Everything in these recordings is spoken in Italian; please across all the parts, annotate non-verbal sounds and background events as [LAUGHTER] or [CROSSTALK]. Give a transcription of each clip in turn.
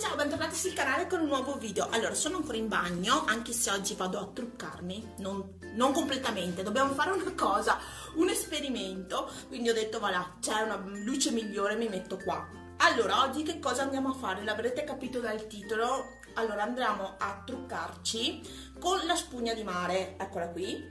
ciao, bentornati sul canale con un nuovo video. Allora, sono ancora in bagno, anche se oggi vado a truccarmi, non, non completamente, dobbiamo fare una cosa, un esperimento, quindi ho detto, voilà, c'è una luce migliore, mi metto qua. Allora, oggi che cosa andiamo a fare? L'avrete capito dal titolo, allora andremo a truccarci con la spugna di mare, eccola qui,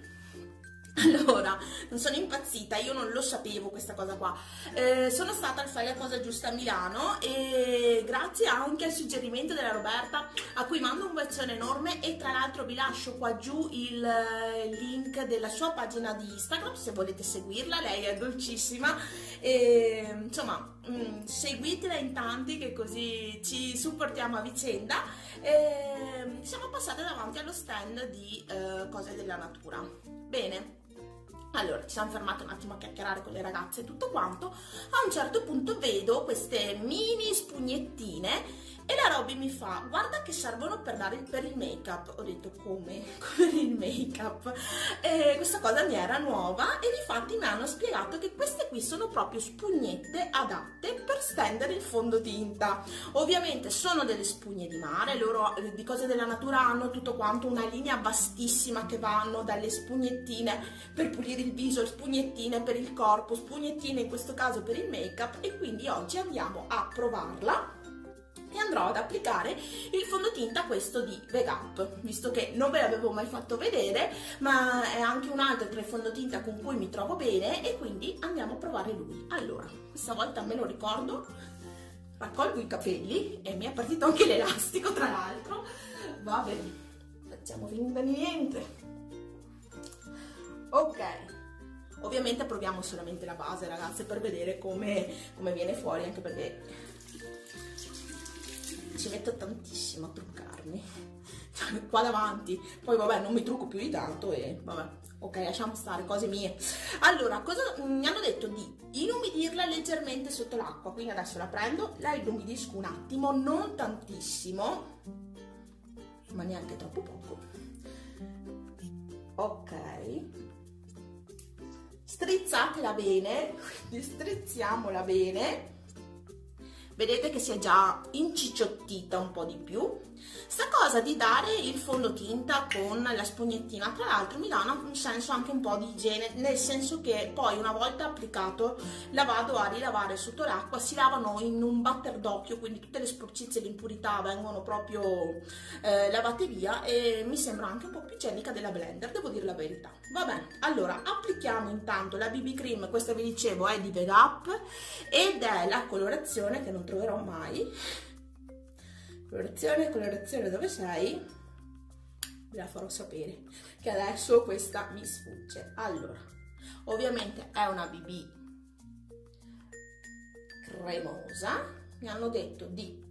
allora, non sono impazzita, io non lo sapevo questa cosa qua. Eh, sono stata al Fai la cosa giusta a Milano e grazie anche al suggerimento della Roberta, a cui mando un bacione enorme e tra l'altro vi lascio qua giù il link della sua pagina di Instagram se volete seguirla, lei è dolcissima e insomma mm, seguitela in tanti che così ci supportiamo a vicenda. E, siamo passate davanti allo stand di eh, cose della natura. Bene, allora, ci siamo fermati un attimo a chiacchierare con le ragazze e tutto quanto. A un certo punto vedo queste mini spugnettine la Robby mi fa, guarda che servono per, dare, per il make up. Ho detto, come? [LAUGHS] Per il make up? E questa cosa mi era nuova e infatti mi hanno spiegato che queste qui sono proprio spugnette adatte per stendere il fondotinta. Ovviamente sono delle spugne di mare, loro eh, di cose della natura hanno tutto quanto una linea vastissima che vanno dalle spugnettine per pulire il viso, spugnettine per il corpo, spugnettine in questo caso per il make up e quindi oggi andiamo a provarla andrò ad applicare il fondotinta questo di Vegap visto che non ve l'avevo mai fatto vedere ma è anche un altro tra i fondotinta con cui mi trovo bene e quindi andiamo a provare lui. Allora questa volta me lo ricordo raccolgo i capelli e mi è partito anche l'elastico tra l'altro. Va bene facciamo finta niente. Ok ovviamente proviamo solamente la base ragazze per vedere come, come viene fuori anche perché ci metto tantissimo a truccarmi. Cioè, qua davanti. Poi vabbè non mi trucco più di tanto e vabbè ok lasciamo stare cose mie. Allora cosa mi hanno detto di inumidirla leggermente sotto l'acqua. Quindi adesso la prendo la inumidisco un attimo non tantissimo ma neanche troppo poco. Ok. Strizzatela bene quindi strizziamola bene vedete che si è già incicciottita un po' di più. Sta cosa di dare il fondotinta con la spugnettina tra l'altro mi dà un senso anche un po' di igiene nel senso che poi una volta applicato la vado a rilavare sotto l'acqua si lavano in un batter d'occhio quindi tutte le sporcizie e le impurità vengono proprio eh, lavate via e mi sembra anche un po' più igienica della blender devo dire la verità. Va bene allora applichiamo intanto la BB cream questa vi dicevo è di Vegap ed è la colorazione che non troverò mai colorazione, colorazione dove sei? Ve la farò sapere, che adesso questa mi sfugge. Allora, ovviamente è una BB cremosa, mi hanno detto di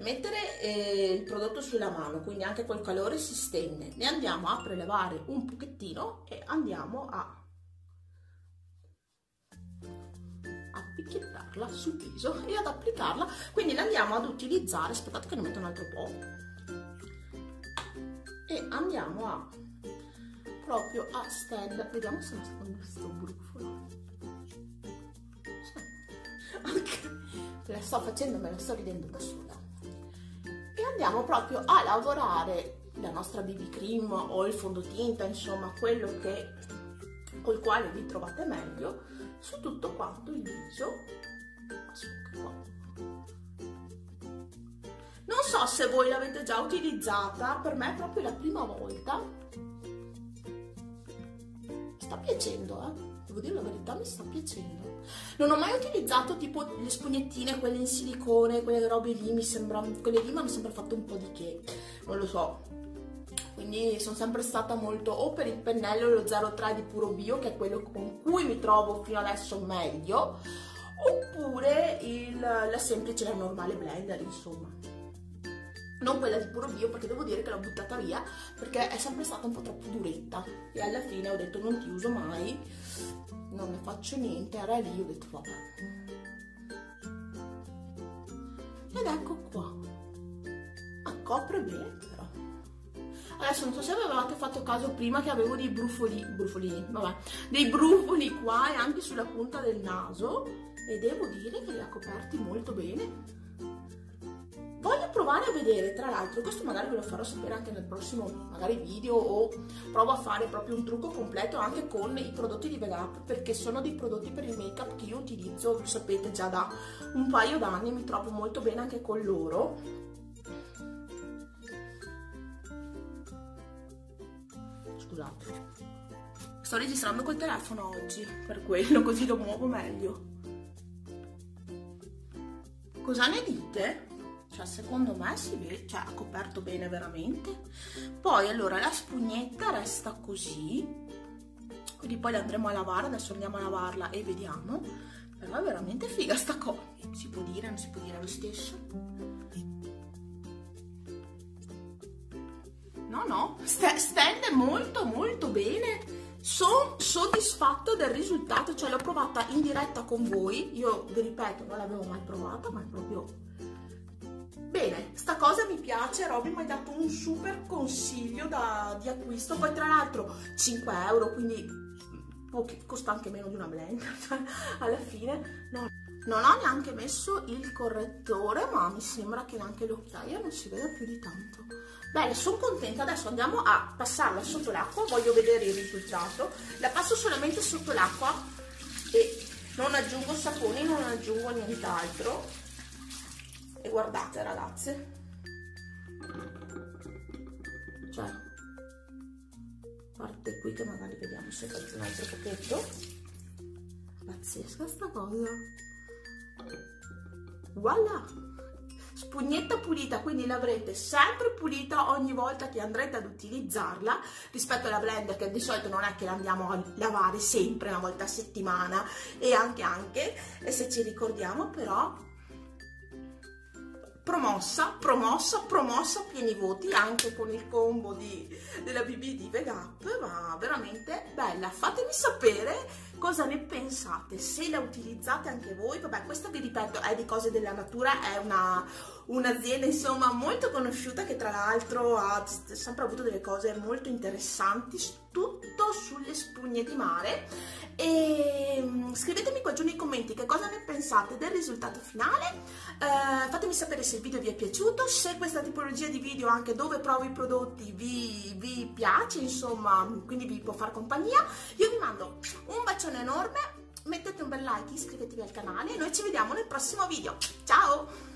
mettere eh, il prodotto sulla mano, quindi anche quel calore si stende. Ne andiamo a prelevare un pochettino e andiamo a picchiettarla sul viso e ad applicarla. Quindi la andiamo ad utilizzare aspettate che ne metto un altro po' e andiamo a proprio a stella. Vediamo se nascondo questo brufolo. Ok la sto facendo me la sto ridendo da sola. E andiamo proprio a lavorare la nostra BB cream o il fondotinta insomma quello che col quale vi trovate meglio su tutto quanto il viso. Non so se voi l'avete già utilizzata per me è proprio la prima volta. Mi sta piacendo eh? Devo dire la verità mi sta piacendo. Non ho mai utilizzato tipo le spugnettine quelle in silicone quelle robe lì mi sembra quelle lì mi hanno sempre fatto un po' di che. Non lo so quindi sono sempre stata molto o per il pennello lo 03 di Puro Bio che è quello con cui mi trovo fino adesso meglio oppure il, la semplice, la normale blender insomma. Non quella di Puro Bio perché devo dire che l'ho buttata via perché è sempre stata un po' troppo duretta. E alla fine ho detto non ti uso mai non ne faccio niente. Era lì ho detto vabbè. Ed ecco qua. Ah, copre bene Adesso non so se avevate fatto caso prima che avevo dei brufoli, brufolini, vabbè, dei brufoli qua e anche sulla punta del naso e devo dire che li ha coperti molto bene. provare a vedere, tra l'altro, questo magari ve lo farò sapere anche nel prossimo magari video o provo a fare proprio un trucco completo anche con i prodotti di Vegap perché sono dei prodotti per il make up che io utilizzo, lo sapete già da un paio d'anni, mi trovo molto bene anche con loro. Scusate. Sto registrando col telefono oggi, per quello, così lo muovo meglio. Cosa ne dite? Cioè, secondo me si vede, cioè, ha coperto bene veramente. Poi, allora, la spugnetta resta così. Quindi poi la andremo a lavare, adesso andiamo a lavarla e vediamo. Però è veramente figa sta cosa. Si può dire, non si può dire lo stesso? No, no, stende molto molto bene. Sono soddisfatto del risultato, cioè l'ho provata in diretta con voi, io vi ripeto non l'avevo mai provata ma è proprio bene, sta cosa mi piace, Robby mi ha dato un super consiglio da, di acquisto, poi tra l'altro 5 euro, quindi costa anche meno di una blender, [LAUGHS] cioè alla fine no. Non ho neanche messo il correttore, ma mi sembra che neanche l'occhiaia non si veda più di tanto. Bene, sono contenta, adesso andiamo a passarla sotto l'acqua, voglio vedere il risultato. La passo solamente sotto l'acqua e non aggiungo saponi, non aggiungo nient'altro. E guardate ragazze, cioè, parte qui che magari vediamo se faccio un altro pochetto. Pazzesca sta cosa. Voilà! Spugnetta pulita, quindi l'avrete sempre pulita ogni volta che andrete ad utilizzarla rispetto alla blender che di solito non è che la andiamo a lavare sempre una volta a settimana e anche anche e se ci ricordiamo però promossa, promossa, promossa pieni voti anche con il combo di, della BB di Vegap, ma veramente bella. Fatemi sapere cosa ne pensate, se la utilizzate anche voi. Vabbè, questa vi ripeto è di Cose della Natura, è una un'azienda insomma molto conosciuta che tra l'altro ha sempre avuto delle cose molto interessanti tutto sulle spugne di mare. E mm, scrivetemi qua giù nei commenti che cosa ne pensate del risultato finale. Eh, fatemi sapere se il video vi è piaciuto se questa tipologia di video anche dove provo i prodotti vi, vi piace insomma quindi vi può far compagnia. Io vi mando un bacione enorme mettete un bel like iscrivetevi al canale e noi ci vediamo nel prossimo video. Ciao